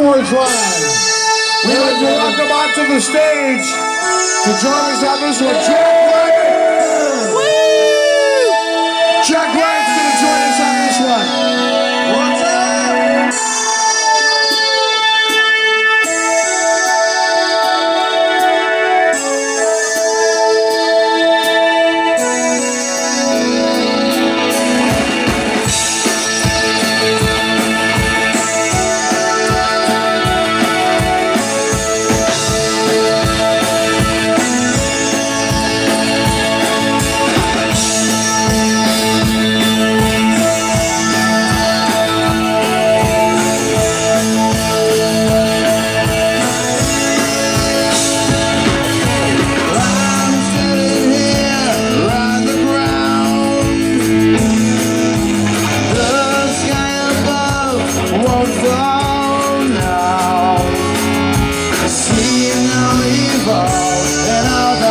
Backboard Drive. We'd like to welcome onto the stage to join us on this Jack Jack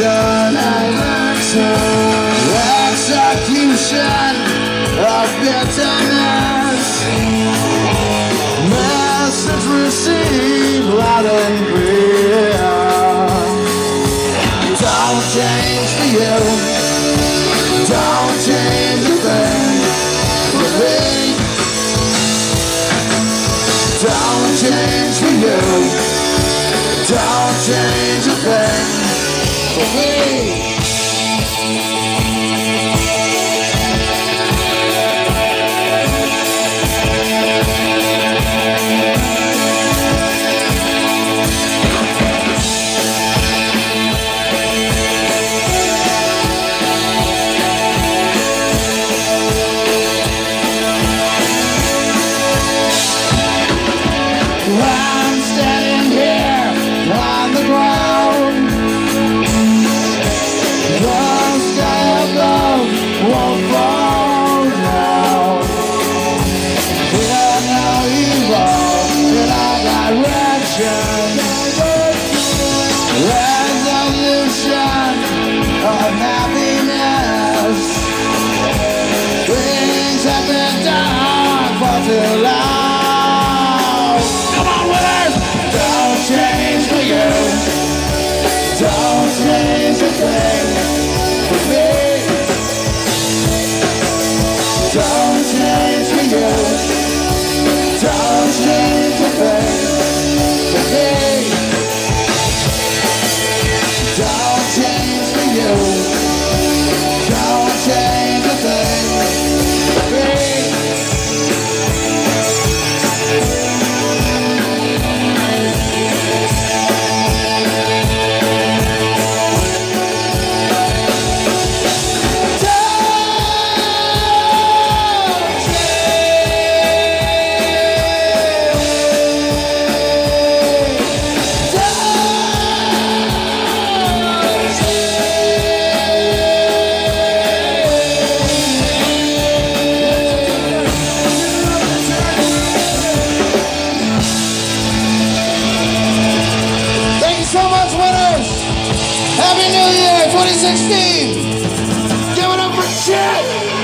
execution Execution of bitterness. Message received loud and clear. Don't change for you. Don't change a thing for me. Don't change for you. Don't change a thing. Hey. Come on! Don't change for you. Don't change a thing. Happy New Year 2016! Give it up for Chit!